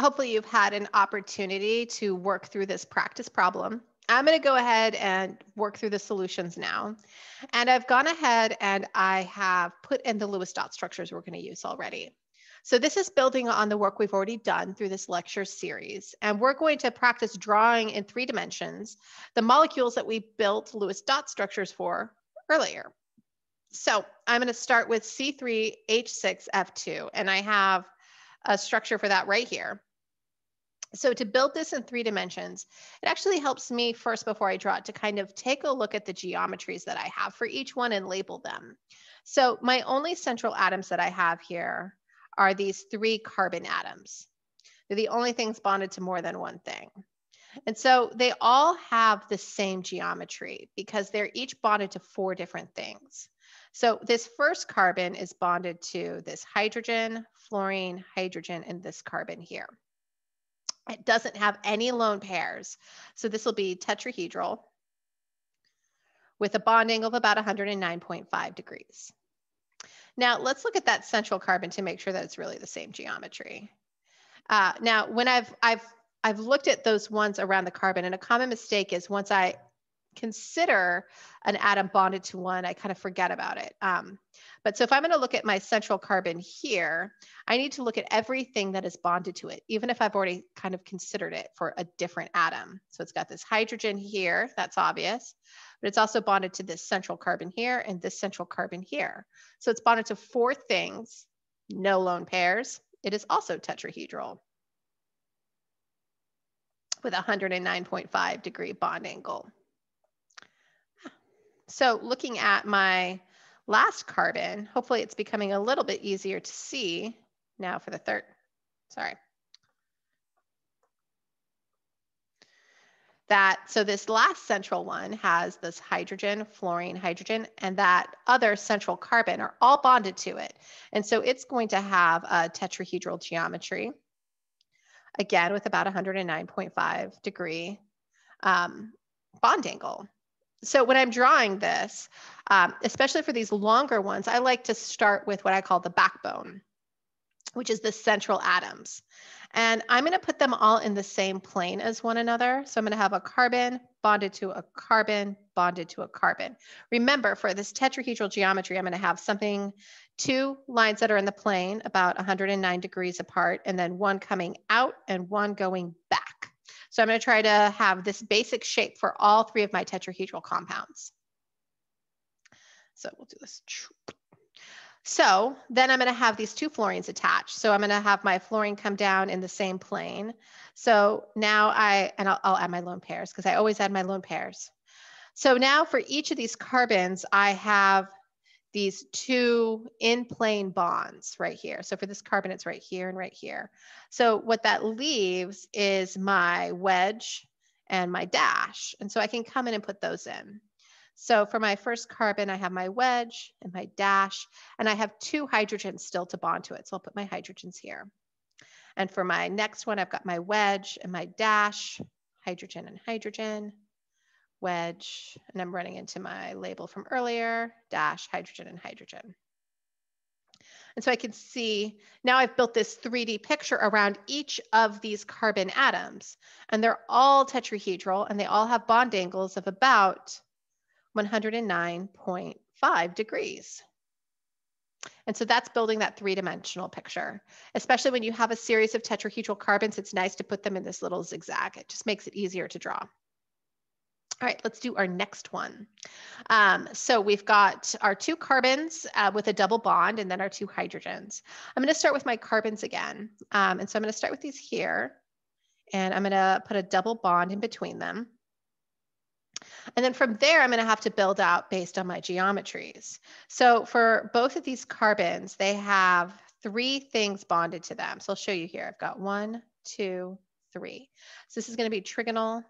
hopefully you've had an opportunity to work through this practice problem. I'm going to go ahead and work through the solutions now. And I've gone ahead and I have put in the Lewis dot structures we're going to use already. So this is building on the work we've already done through this lecture series. And we're going to practice drawing in three dimensions the molecules that we built Lewis dot structures for earlier. So I'm going to start with C3H6F2, and I have a structure for that right here. So to build this in three dimensions, it actually helps me first before I draw it to kind of take a look at the geometries that I have for each one and label them. So my only central atoms that I have here are these three carbon atoms. They're the only things bonded to more than one thing. And so they all have the same geometry because they're each bonded to four different things. So this first carbon is bonded to this hydrogen, fluorine, hydrogen, and this carbon here. It doesn't have any lone pairs. So this will be tetrahedral with a bond angle of about 109.5 degrees. Now let's look at that central carbon to make sure that it's really the same geometry. Uh, now, when I've, I've, I've looked at those ones around the carbon and a common mistake is once I consider an atom bonded to one, I kind of forget about it. Um, but so if I'm going to look at my central carbon here, I need to look at everything that is bonded to it, even if I've already kind of considered it for a different atom. So it's got this hydrogen here, that's obvious, but it's also bonded to this central carbon here and this central carbon here. So it's bonded to four things, no lone pairs. It is also tetrahedral with a 109.5 degree bond angle. So looking at my last carbon, hopefully it's becoming a little bit easier to see now for the third, sorry. That, so this last central one has this hydrogen, fluorine, hydrogen, and that other central carbon are all bonded to it. And so it's going to have a tetrahedral geometry, again with about 109.5 degree um, bond angle so when I'm drawing this, um, especially for these longer ones, I like to start with what I call the backbone, which is the central atoms. And I'm going to put them all in the same plane as one another. So I'm going to have a carbon bonded to a carbon bonded to a carbon. Remember, for this tetrahedral geometry, I'm going to have something, two lines that are in the plane about 109 degrees apart, and then one coming out and one going back. So I'm going to try to have this basic shape for all three of my tetrahedral compounds. So we'll do this. So then I'm going to have these two fluorines attached. So I'm going to have my fluorine come down in the same plane. So now I, and I'll, I'll add my lone pairs because I always add my lone pairs. So now for each of these carbons, I have these two in plane bonds right here. So for this carbon, it's right here and right here. So what that leaves is my wedge and my dash. And so I can come in and put those in. So for my first carbon, I have my wedge and my dash, and I have two hydrogens still to bond to it. So I'll put my hydrogens here. And for my next one, I've got my wedge and my dash, hydrogen and hydrogen wedge, and I'm running into my label from earlier, dash, hydrogen and hydrogen. And so I can see now I've built this 3D picture around each of these carbon atoms, and they're all tetrahedral and they all have bond angles of about 109.5 degrees. And so that's building that three-dimensional picture. Especially when you have a series of tetrahedral carbons, it's nice to put them in this little zigzag. It just makes it easier to draw. All right, let's do our next one. Um, so we've got our two carbons uh, with a double bond and then our two hydrogens. I'm going to start with my carbons again. Um, and so I'm going to start with these here. And I'm going to put a double bond in between them. And then from there, I'm going to have to build out based on my geometries. So for both of these carbons, they have three things bonded to them. So I'll show you here. I've got one, two, three. So this is going to be trigonal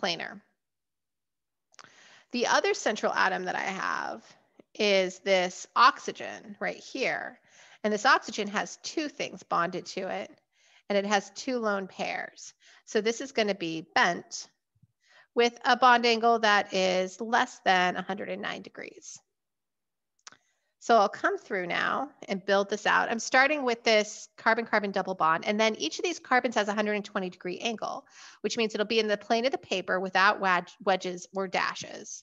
planar. The other central atom that I have is this oxygen right here. And this oxygen has two things bonded to it, and it has two lone pairs. So this is going to be bent with a bond angle that is less than 109 degrees. So I'll come through now and build this out. I'm starting with this carbon-carbon double bond, and then each of these carbons has a 120 degree angle, which means it'll be in the plane of the paper without wedges or dashes.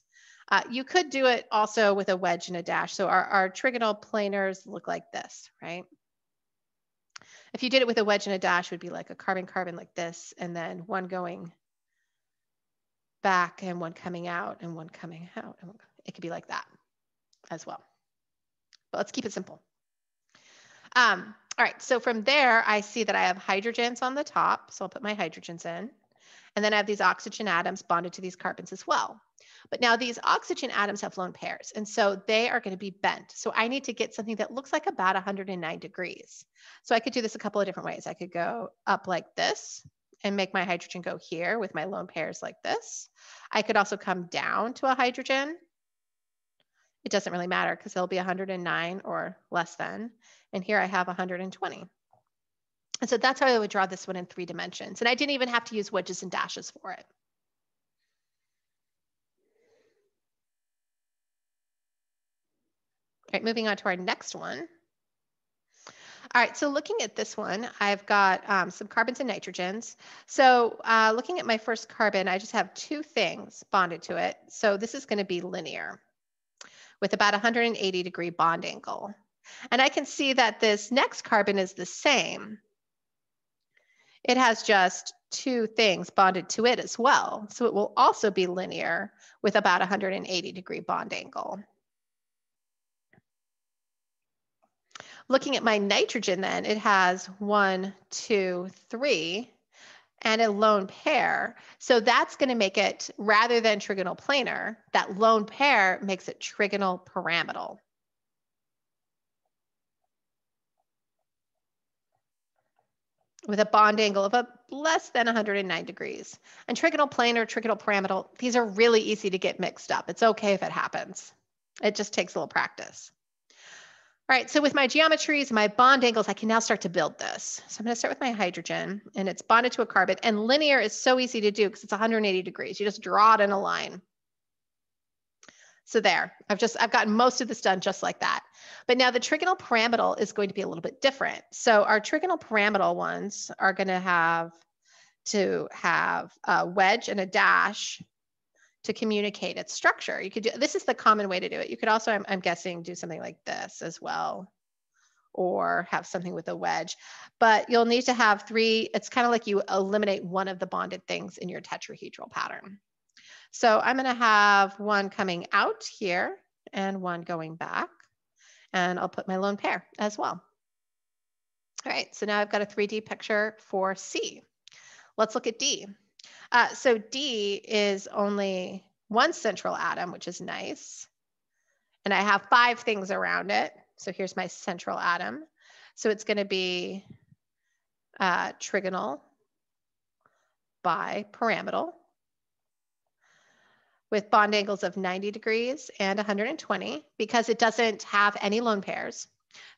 Uh, you could do it also with a wedge and a dash. So our, our trigonal planars look like this, right? If you did it with a wedge and a dash, would be like a carbon-carbon like this, and then one going back and one coming out and one coming out. It could be like that as well but let's keep it simple. Um, all right, so from there, I see that I have hydrogens on the top. So I'll put my hydrogens in. And then I have these oxygen atoms bonded to these carbons as well. But now these oxygen atoms have lone pairs, and so they are going to be bent. So I need to get something that looks like about 109 degrees. So I could do this a couple of different ways. I could go up like this and make my hydrogen go here with my lone pairs like this. I could also come down to a hydrogen it doesn't really matter because it'll be 109 or less than. And here I have 120. And so that's how I would draw this one in three dimensions. And I didn't even have to use wedges and dashes for it. All right, moving on to our next one. All right, so looking at this one, I've got um, some carbons and nitrogens. So uh, looking at my first carbon, I just have two things bonded to it. So this is going to be linear with about 180 degree bond angle. And I can see that this next carbon is the same. It has just two things bonded to it as well. So it will also be linear with about 180 degree bond angle. Looking at my nitrogen then, it has one, two, three and a lone pair. So that's going to make it, rather than trigonal planar, that lone pair makes it trigonal pyramidal. with a bond angle of a less than 109 degrees. And trigonal planar, trigonal pyramidal, these are really easy to get mixed up. It's okay if it happens. It just takes a little practice. All right, so with my geometries, my bond angles, I can now start to build this. So I'm gonna start with my hydrogen and it's bonded to a carbon and linear is so easy to do because it's 180 degrees. You just draw it in a line. So there, I've just, I've gotten most of this done just like that. But now the trigonal pyramidal is going to be a little bit different. So our trigonal pyramidal ones are gonna have to have a wedge and a dash to communicate its structure. You could do this is the common way to do it. You could also, I'm, I'm guessing, do something like this as well, or have something with a wedge. But you'll need to have three. It's kind of like you eliminate one of the bonded things in your tetrahedral pattern. So I'm going to have one coming out here and one going back. And I'll put my lone pair as well. All right, so now I've got a 3D picture for C. Let's look at D. Uh, so D is only one central atom, which is nice. And I have five things around it. So here's my central atom. So it's going to be uh, trigonal bipyramidal with bond angles of 90 degrees and 120 because it doesn't have any lone pairs.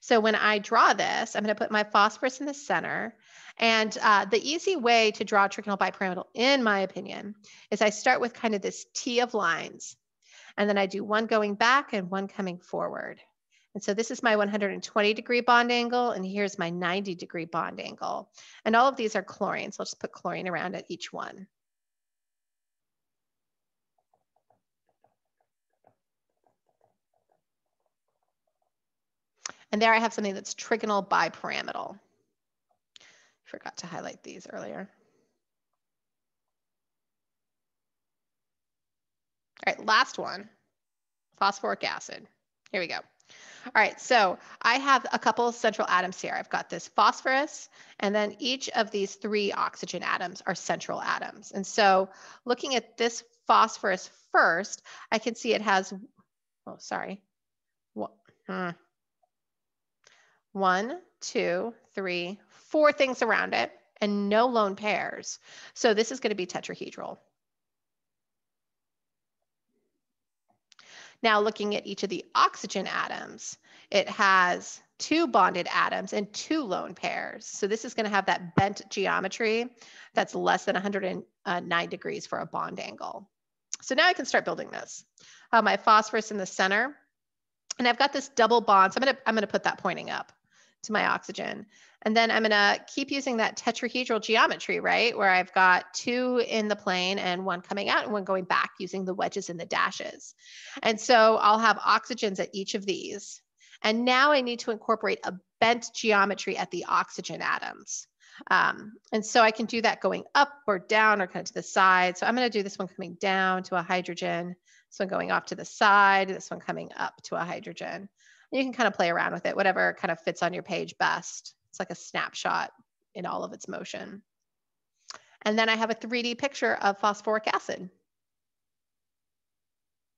So when I draw this, I'm going to put my phosphorus in the center and uh, the easy way to draw trigonal bipyramidal, in my opinion, is I start with kind of this T of lines. And then I do one going back and one coming forward. And so this is my 120 degree bond angle, and here's my 90 degree bond angle. And all of these are chlorine, so I'll just put chlorine around at each one. And there I have something that's trigonal bipyramidal. Forgot to highlight these earlier. All right, last one, phosphoric acid. Here we go. All right, so I have a couple central atoms here. I've got this phosphorus, and then each of these three oxygen atoms are central atoms. And so looking at this phosphorus first, I can see it has, oh, sorry, What, hmm. One, two, three, four things around it and no lone pairs. So this is going to be tetrahedral. Now looking at each of the oxygen atoms, it has two bonded atoms and two lone pairs. So this is going to have that bent geometry that's less than 109 degrees for a bond angle. So now I can start building this. Uh, my phosphorus in the center, And I've got this double bond. So I'm gonna, I'm gonna put that pointing up to my oxygen. And then I'm gonna keep using that tetrahedral geometry, right? Where I've got two in the plane and one coming out and one going back using the wedges and the dashes. And so I'll have oxygens at each of these. And now I need to incorporate a bent geometry at the oxygen atoms. Um, and so I can do that going up or down or kind of to the side. So I'm going to do this one coming down to a hydrogen, this one going off to the side, this one coming up to a hydrogen. You can kind of play around with it, whatever kind of fits on your page best. It's like a snapshot in all of its motion. And then I have a 3D picture of phosphoric acid.